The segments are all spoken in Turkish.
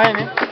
Aynen.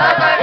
Bye-bye.